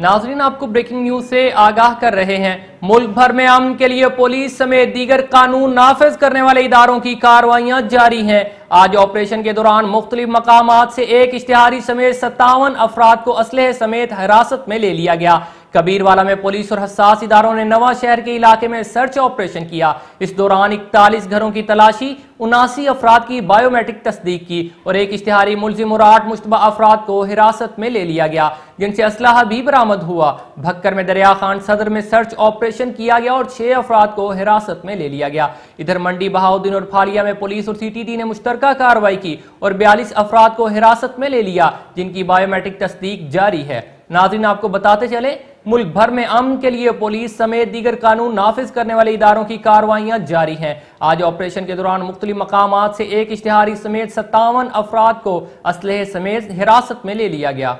ناظرین، آپ کو بریکنگ نیوز سے آگاہ کر رہے ہیں۔ ملک بھر میں امن کے لیے پولیس سمیت دیگر قانون نافذ کرنے والے اداروں کی کاروائیاں جاری ہیں۔ آج آپریشن کے دوران مختلف مقامات سے ایک اشتہاری سمیت ستاون افراد کو اسلحے سمیت حراست میں لے لیا گیا۔ کبیر والا میں پولیس اور حساس اداروں نے نواں شہر کے علاقے میں سرچ آپریشن کیا۔ اس دوران اکتالیس گھروں کی تلاشی، اناسی افراد کی بائیو میٹرک تصدیق کی اور ایک اشتہاری ملزم اور آٹھ مشتبہ افراد کو حراست میں لے لیا گیا، جن سے اسلحہ بھی برامد ہوا۔ بھکر میں دریا خان صدر میں سرچ آپریشن کیا گیا اور چھ افراد کو حراست میں لے لیا گیا۔ ادھر منڈی، بہاؤدین اور پھالیا میں پولیس اور سی ٹی ٹی نے مشترکہ کاروائی کی اور بیالیس افراد کو حراست میں لے لیا، جن کی بائیو میٹرک تصدیق جاری ہے۔ ناظرین، آپ کو بتاتے چلے ملک بھر میں امن کے لیے پولیس سمیت دیگر قانون نافذ کرنے والے اداروں کی کاروائیاں جاری ہیں۔ آج آپریشن کے دوران مختلف مقامات سے ایک اشتہاری سمیت ستاون افراد کو اسلحے سمیت حراست میں لے لیا گیا۔